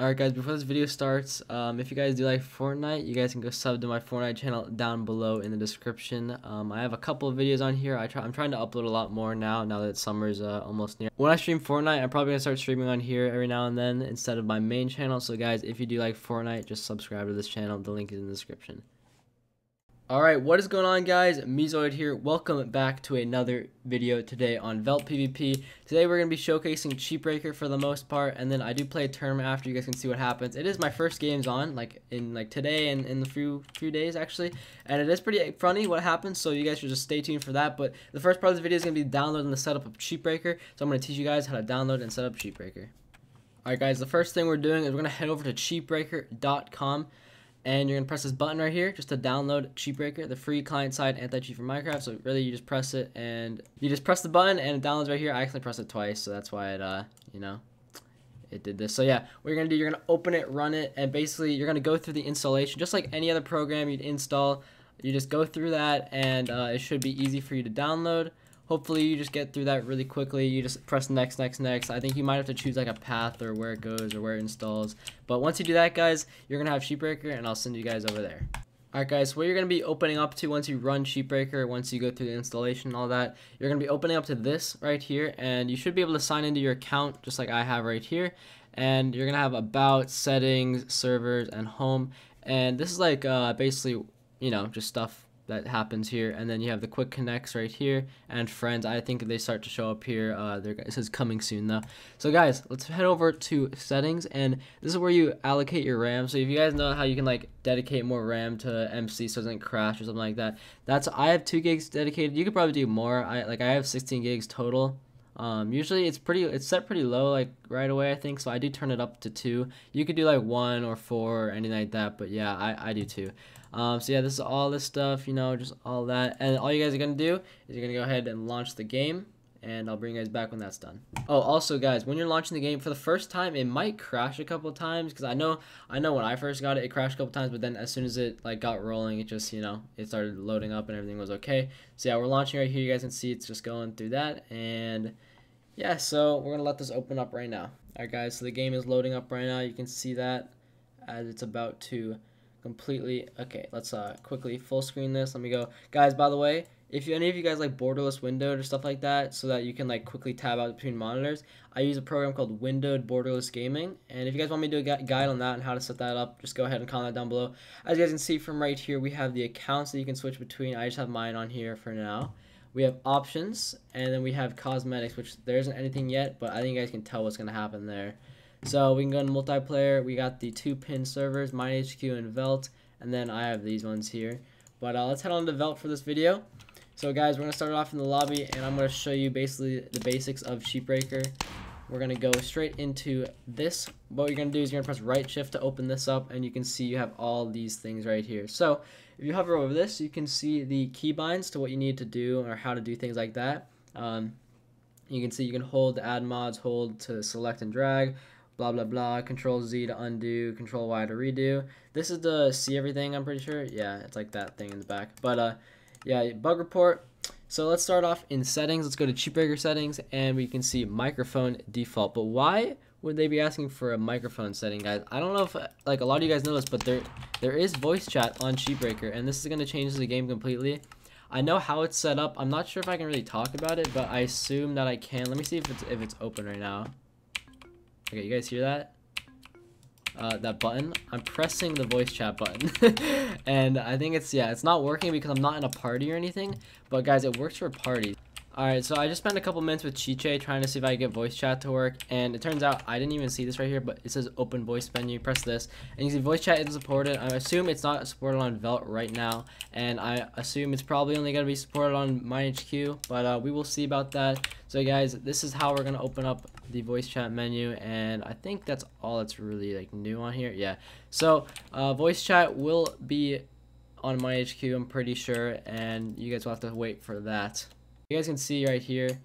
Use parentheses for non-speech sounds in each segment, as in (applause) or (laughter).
Alright guys, before this video starts, um, if you guys do like Fortnite, you guys can go sub to my Fortnite channel down below in the description. Um, I have a couple of videos on here. I try, I'm trying to upload a lot more now, now that summer's uh, almost near. When I stream Fortnite, I'm probably going to start streaming on here every now and then instead of my main channel. So guys, if you do like Fortnite, just subscribe to this channel. The link is in the description. Alright, what is going on guys? MeeZoid here. Welcome back to another video today on Velt PvP. Today we're going to be showcasing Cheatbreaker for the most part, and then I do play a tournament after you guys can see what happens. It is my first games on, like in like today and in the few few days actually, and it is pretty funny what happens, so you guys should just stay tuned for that. But the first part of the video is going to be downloading the setup of Cheatbreaker, so I'm going to teach you guys how to download and set up Cheatbreaker. Alright guys, the first thing we're doing is we're going to head over to cheatbreaker.com and you're gonna press this button right here just to download Cheatbreaker, the free client-side anti-cheat for Minecraft. So really, you just press it and you just press the button and it downloads right here. I actually pressed it twice, so that's why it, uh, you know, it did this. So yeah, what you're gonna do, you're gonna open it, run it, and basically you're gonna go through the installation just like any other program you'd install. You just go through that, and uh, it should be easy for you to download hopefully you just get through that really quickly. You just press next next next. I think you might have to choose like a path or where it goes or where it installs. But once you do that guys you're gonna have cheatbreaker and i'll send you guys over there. Alright guys, what you're going to be opening up to once you run Cheatbreaker, once you go through the installation and all that, you're going to be opening up to this right here, and you should be able to sign into your account just like I have right here, and you're going to have about, settings, servers, and home, and this is like uh, basically, you know, just stuff that happens here. And then you have the quick connects right here. And friends i think they start to show up here uh there it says coming soon though. So guys let's head over to settings. And this is where you allocate your ram. So if you guys know how you can like dedicate more ram to mc so it doesn't crash or something like that that's i have two gigs dedicated. You could probably do more. I like i have 16 gigs total um, usually it's pretty it's set pretty low like right away I think so I do turn it up to two you could do like one or four or anything like that but yeah I, I do too um, so yeah, this is all this stuff, you know, just all that. And all you guys are to do is you're to go ahead and launch the game. And I'll bring you guys back when that's done. Oh, also guys, when you're launching the game for the first time, it might crash a couple times because I know, I know when I first got it, it crashed a couple times, but then as soon as it like got rolling, it just you know it started loading up and everything was okay. So yeah, we're launching right here. You guys can see it's just going through that, and yeah, so we're gonna let this open up right now. Alright guys, so the game is loading up right now. You can see that as it's about to completely okay let's uh quickly full screen this let me go guys by the way if you, any of you guys like borderless windowed or stuff like that so that you can like quickly tab out between monitors i use a program called windowed borderless gaming and if you guys want me to do a guide on that and how to set that up just go ahead and comment down below as you guys can see from right here we have the accounts that you can switch between i just have mine on here for now we have options and then we have cosmetics which there isn't anything yet but i think you guys can tell what's going to happen there so we can go into multiplayer. We got the two pin servers, MineHQ and Velt, and then I have these ones here. But uh, let's head on to Velt for this video. So guys, we're going to start off in the lobby, and I'm going to show you basically the basics of Cheatbreaker. We're going to go straight into this. What you're going to do is you're going to press right shift to open this up, and you can see you have all these things right here. So if you hover over this, you can see the keybinds to what you need to do or how to do things like that. Um, you can see you can hold add mods, hold to select and drag, blah blah blah control z to undo control y to redo this is the see everything i'm pretty sure yeah it's like that thing in the back but uh yeah bug report so let's start off in settings let's go to cheatbreaker settings and we can see microphone default but why would they be asking for a microphone setting guys i don't know if like a lot of you guys know this but there there is voice chat on cheatbreaker and this is going to change the game completely I know how it's set up. I'm not sure if I can really talk about it, but I assume that I can. Let me see if it's if it's open right now. Okay, you guys hear that? Uh, that button. I'm pressing the voice chat button. (laughs) and I think it's, yeah, it's not working because I'm not in a party or anything. But guys, it works for parties. Alright, so I just spent a couple minutes with Chiche trying to see if I could get voice chat to work, and it turns out I didn't even see this right here, but it says open voice menu, press this, and you see voice chat isn't supported. I assume it's not supported on Velt right now, and I assume it's probably only going to be supported on MineHQ, but uh, we will see about that. So guys, this is how we're going to open up the voice chat menu, and I think that's all that's really like new on here. Yeah, so uh, voice chat will be on MineHQ I'm pretty sure, and you guys will have to wait for that. You guys can see right here,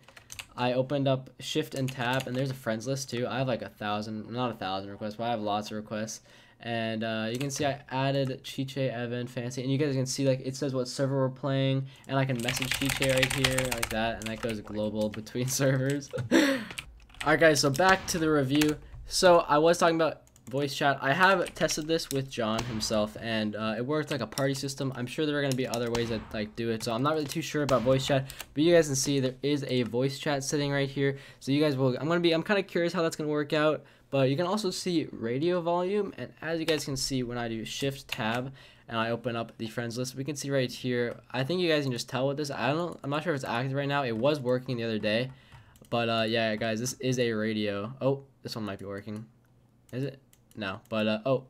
I opened up shift and tab and there's a friends list too. I have like a thousand, not a thousand requests, but I have lots of requests. And uh, you can see I added Chiche, Evan, Fancy, and you guys can see like it says what server we're playing, and I can message Chiche right here like that, and that goes global between (laughs) servers. (laughs) Alright guys, so back to the review. So I was talking about voice chat. I have tested this with John himself, and uh, it worked like a party system. I'm sure there are going to be other ways that like do it, so I'm not really too sure about voice chat. But you guys can see there is a voice chat sitting right here. So you guys will. I'm gonna be. I'm kind of curious how that's gonna work out. But you can also see radio volume, and as you guys can see when I do Shift Tab and I open up the friends list, we can see right here. I think you guys can just tell with this. I don't. I'm not sure if it's active right now. It was working the other day, but uh, yeah, guys, this is a radio. Oh, this one might be working. Is it? No, but uh, oh.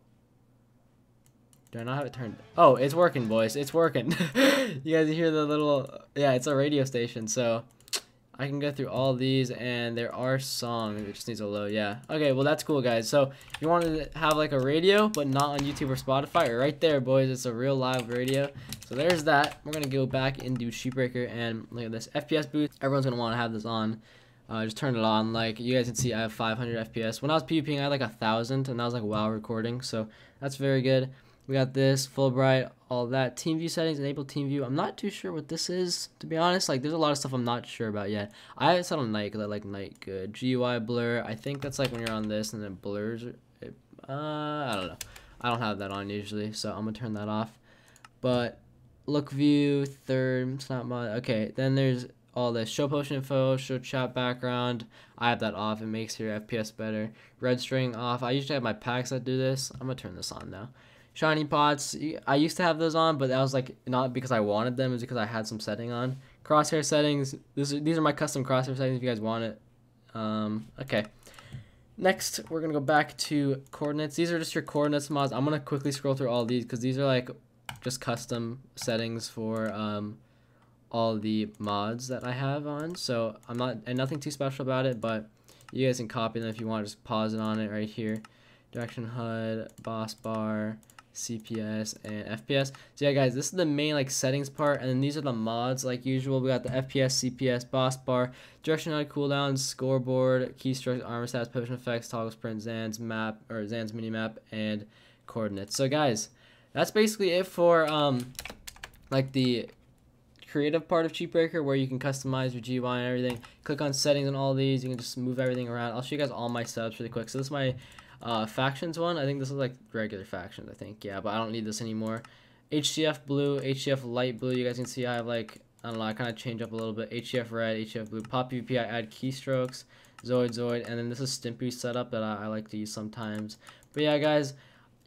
Do I not have it turned? Oh, it's working, boys. It's working. (laughs) you guys hear the little, yeah, it's a radio station. So I can go through all these and there are songs. It just needs a load. Yeah. Okay, well, that's cool, guys. So you want to have like a radio, but not on YouTube or Spotify, right there, boys. It's a real live radio. So there's that. We're to go back into Cheatbreaker and look at this FPS boost. Everyone's to want to have this on. Uh, just turn it on. Like you guys can see, I have 500 FPS. When I was PvPing, I had like a thousand, and that was like WoW recording. So that's very good. We got this Fullbright, all that team view settings, enable team view. I'm not too sure what this is to be honest. Like there's a lot of stuff I'm not sure about yet. I have it set on night because I like night good. GUI blur. I think that's like when you're on this and then blurs. It, uh, I don't know. I don't have that on usually, so I'm gonna turn that off. But look view third snap mod. Okay, then there's all this show potion info, show chat background. I have that off. It makes your FPS better. Red string off. I usually have my packs that do this. I'm gonna turn this on now. Shiny pots. I used to have those on, but that was like not because I wanted them. It was because I had some setting on. Crosshair settings. This these are my custom crosshair settings. If you guys want it. Um, okay. Next, we're gonna go back to coordinates. These are just your coordinates mods. I'm gonna quickly scroll through all these because these are like just custom settings for um, all the mods that I have on. So I'm not, and nothing too special about it, but you guys can copy them if you want. Just pause it on it right here. Direction HUD, boss bar, CPS, and FPS. So yeah, guys, this is the main like settings part, and then these are the mods like usual. We got the FPS, CPS, boss bar, direction HUD, cooldowns, scoreboard, keystrokes, armor stats, potion effects, toggle sprint, Zan's map or Zan's mini map, and coordinates. So guys, that's basically it for um like the creative part of Cheatbreaker where you can customize your GUI and everything. Click on settings and all these. You can just move everything around. I'll show you guys all my setups really quick. So this is my uh, factions one. I think this is like regular factions, I think. Yeah, but I don't need this anymore. HCF blue, HCF light blue. You guys can see I have like, I don't know, I kind of change up a little bit. HCF red, HCF blue. PotPvP, I add keystrokes. Zoid, Zoid. And then this is Stimpy setup that I, I like to use sometimes. But yeah, guys,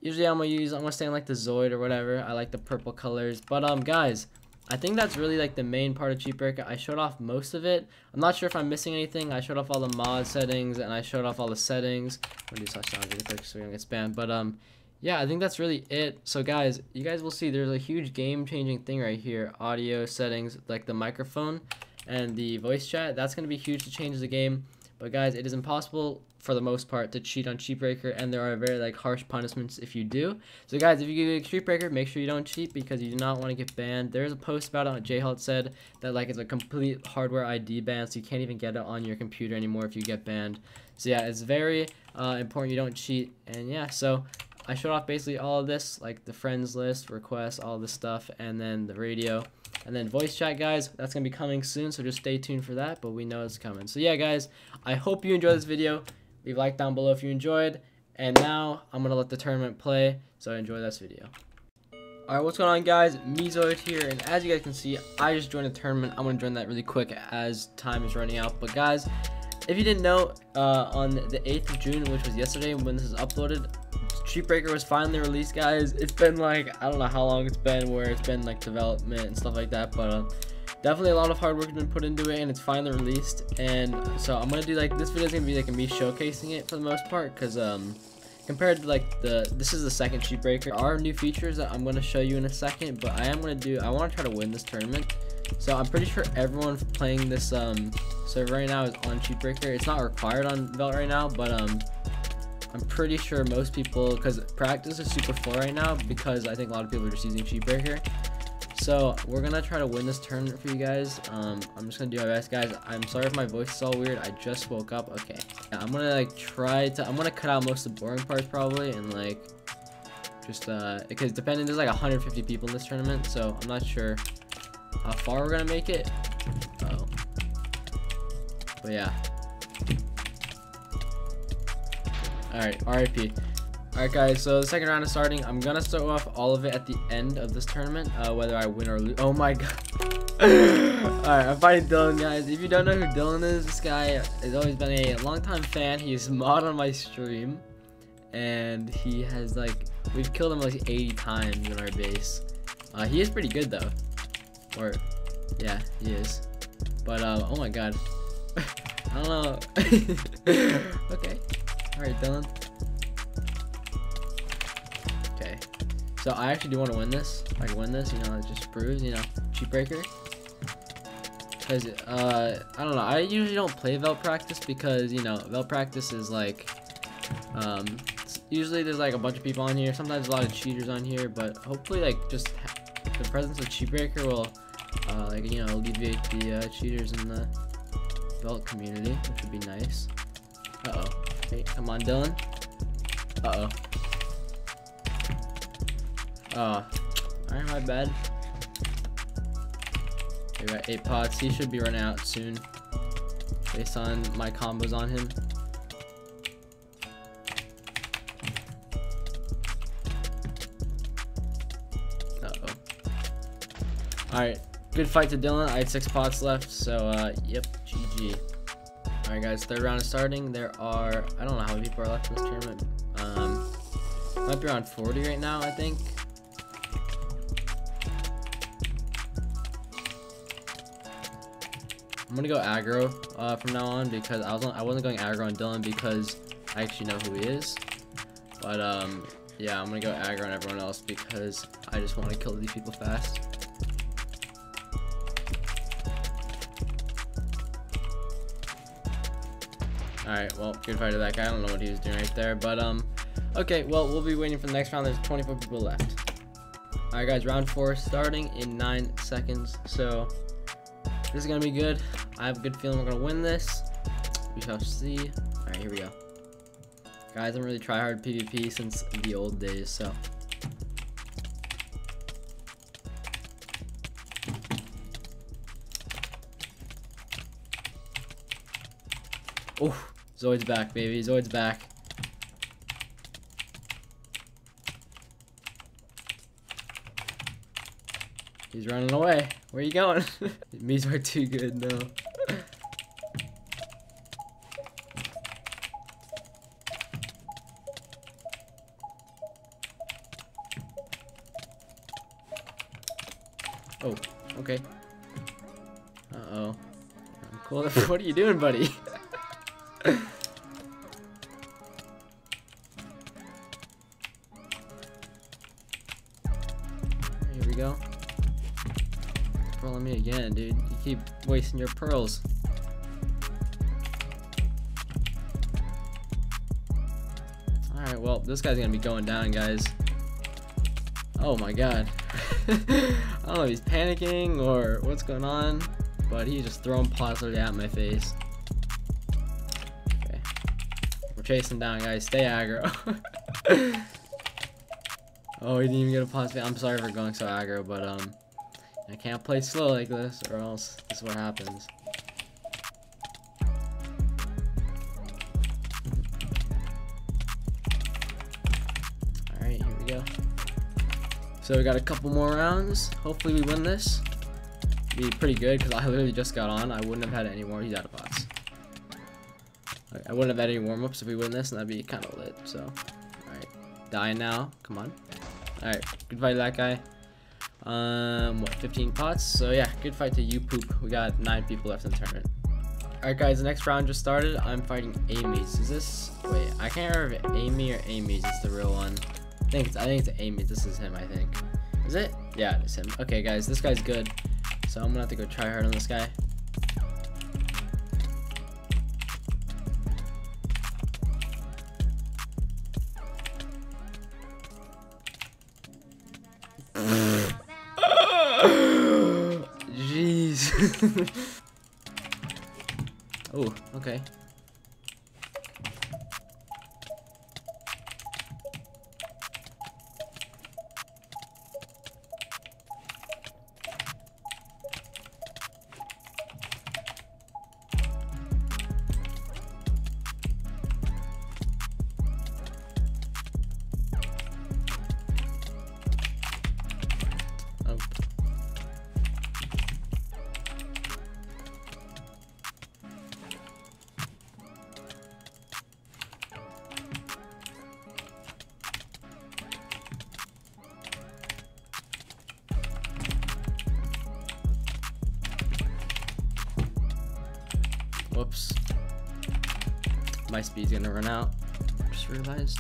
usually I'm to use, I'm to stay in like the Zoid or whatever. I like the purple colors. But um, guys, I think that's really like the main part of Cheatbreaker. I showed off most of it. I'm not sure if I'm missing anything. I showed off all the mod settings and I showed off all the settings. I'm gonna do touchdowns really quick so we don't get spammed. But um, yeah, I think that's really it. So guys, you guys will see there's a huge game-changing thing right here. Audio settings, like the microphone and the voice chat. That's gonna be huge to change the game. But guys, it is impossible for the most part to cheat on Cheatbreaker and there are very like harsh punishments if you do. So guys, if you get Cheatbreaker, make sure you don't cheat because you do not want to get banned. There's a post about it on J-Halt said that like it's a complete hardware ID ban so you can't even get it on your computer anymore if you get banned. So yeah, it's very uh, important you don't cheat and yeah, so I showed off basically all of this like the friends list, requests, all this stuff and then the radio. And then voice chat, guys, that's going to be coming soon, so just stay tuned for that, but we know it's coming. So yeah, guys, I hope you enjoyed this video. Leave a like down below if you enjoyed. And now I'm going to let the tournament play, so I enjoy this video. Alright, what's going on guys? MeeZoid here, and as you guys can see, I just joined a tournament. I'm going to join that really quick as time is running out. But guys, if you didn't know, uh, on the 8th of June, which was yesterday when this is uploaded, Cheatbreaker was finally released, guys. It's been like, I don't know how long it's been where it's been like development and stuff like that, but uh, definitely a lot of hard work has been put into it and it's finally released. And so I'm gonna do like, this video is gonna be like me showcasing it for the most part because um, compared to like the, this is the second Cheatbreaker. There are new features that I'm gonna show you in a second, but I am gonna do, I wanna try to win this tournament. So I'm pretty sure everyone playing this um, server right now is on Cheatbreaker. It's not required on Velt right now, but um, I'm pretty sure most people, because practice is super full right now, because I think a lot of people are just using Cheatbreaker. So we're gonna try to win this tournament for you guys. Um, I'm just gonna do my best, guys. I'm sorry if my voice is all weird. I just woke up. Okay, yeah, I'm gonna like try to. I'm gonna cut out most of the boring parts probably, and like just uh, because depending, there's like 150 people in this tournament, so I'm not sure how far we're gonna make it. Uh oh, but yeah. Alright, RIP. Alright guys, so the second round is starting. I'm gonna start off all of it at the end of this tournament, uh, whether I win or lose. Oh my god. (laughs) Alright, I'm fighting Dylan, guys. If you don't know who Dylan is, this guy has always been a long-time fan. He's (laughs) mod on my stream. And he has, like, we've killed him like 80 times in our base. Uh, he is pretty good, though. Or, yeah, he is. But, uh, oh my god. (laughs) I don't know. okay. Alright, Dylan. So I actually do want to win this. If I can win this, you know, it just proves, you know, cheat breaker. Because, uh, I don't know. I usually don't play Velt practice because, you know, Velt practice is like, um, usually there's like a bunch of people on here. Sometimes a lot of cheaters on here, but hopefully, like, just the presence of cheat breaker will, uh, like, you know, alleviate the uh, cheaters in the Velt community, which would be nice. Uh oh. Hey, come on, Dylan. Uh oh. Oh, alright, my bad. We got eight pots. He should be running out soon, based on my combos on him. Uh oh. Alright, good fight to Dylan. I had six pots left, so uh, yep, GG. Alright guys, third round is starting. There are, I don't know how many people are left in this tournament. Um, might be around 40 right now, I think. I'm gonna go aggro uh, from now on because I was I wasn't going aggro on Dylan because I actually know who he is. But um, yeah, I'm gonna go aggro on everyone else because I just want to kill these people fast. Alright, well, good fight to that guy. I don't know what he was doing right there, but um, okay, well, we'll be waiting for the next round. There's 24 people left. Alright guys, round four starting in nine seconds. So this is gonna be good. I have a good feeling we're gonna win this. We shall see. Alright, here we go. Guys, I'm really try hard PvP since the old days, so. Oh, Zoid's back, baby. Zoid's back. He's running away. Where are you going? (laughs) Me's are too good, no. (laughs) what are you doing, buddy? Here we go. Rolling me again, dude. You keep wasting your pearls. Alright, well, this guy's gonna be going down, guys. Oh my god. (laughs) I don't know if he's panicking or what's going on, but he's just throwing pots at my face. Okay. We're chasing down, guys. Stay aggro. (laughs) oh, he didn't even get a pot. I'm sorry for going so aggro, but, um... I can't play slow like this or else this is what happens. Alright, here we go. So we got a couple more rounds. Hopefully we win this. Be pretty good because I literally just got on. I wouldn't have had any more. He's out of pots. I wouldn't have had any warm-ups if we win this and that'd be kind of lit. So, alright. Die now. Come on. Alright, good fight that guy. Um, what, 15 pots? So yeah, good fight to you, Poop. We got nine people left in the tournament. Alright guys, the next round just started. I'm fighting Amy's. Is this, wait, I can't remember if Amy or Amy's is the real one. I think it's, I think it's Amy. This is him, I think. Is it? Yeah, it's him. Okay guys, this guy's good. So I'm gonna have to go try hard on this guy. (laughs) Jeez. (laughs) oh, okay. My speed's gonna run out. Just realized.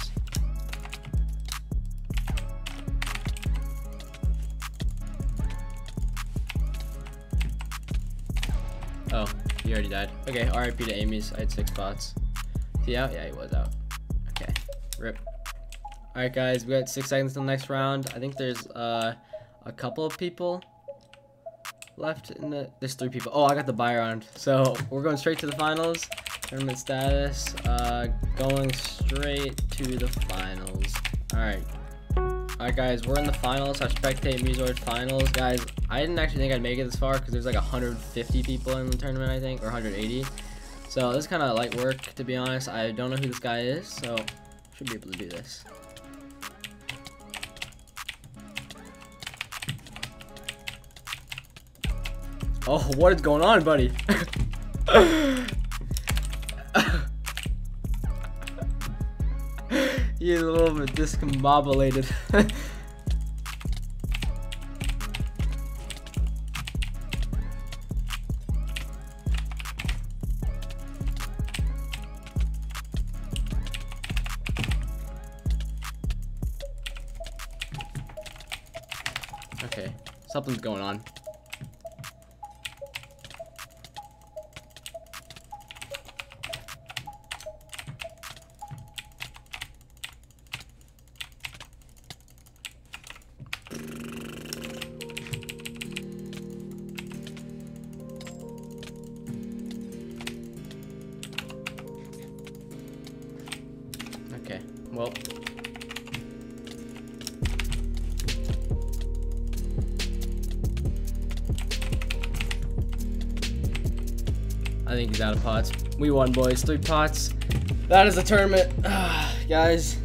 Oh, he already died. Okay, RIP to Amy's. I had six bots. Is he out? Yeah, he was out. Okay, rip. Alright guys, we got six seconds till the next round. I think there's uh, a couple of people left in the there's three people oh i got the buy round so we're going straight to the finals tournament status uh going straight to the finals. All right all right guys we're in the finals. Our spectate MeeZoid finals. Guys i didn't actually think i'd make it this far because there's like 150 people in the tournament i think or 180 so this is kind of light work to be honest. I don't know who this guy is so should be able to do this. Oh, what is going on, buddy? (laughs) He's a little bit discombobulated. (laughs) out of pots. We won, boys. Three pots. That is the tournament. (sighs) guys,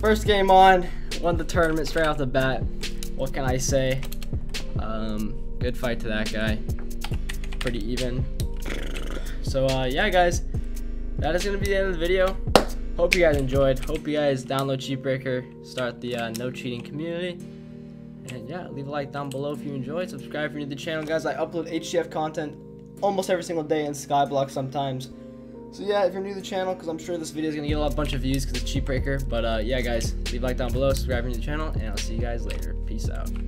first game on. Won the tournament straight off the bat. What can I say? Um, good fight to that guy. Pretty even. So, uh, yeah, guys. That is going to be the end of the video. Hope you guys enjoyed. Hope you guys download Cheatbreaker, start the uh, no cheating community. And yeah, leave a like down below if you enjoyed. Subscribe if you're new to the channel, guys. I upload HCF content almost every single day in Skyblock sometimes. So yeah, if you're new to the channel, because I'm sure this video is going to get a lot, bunch of views because it's Cheatbreaker. But uh, yeah, guys, leave a like down below, subscribe to the channel, and I'll see you guys later. Peace out.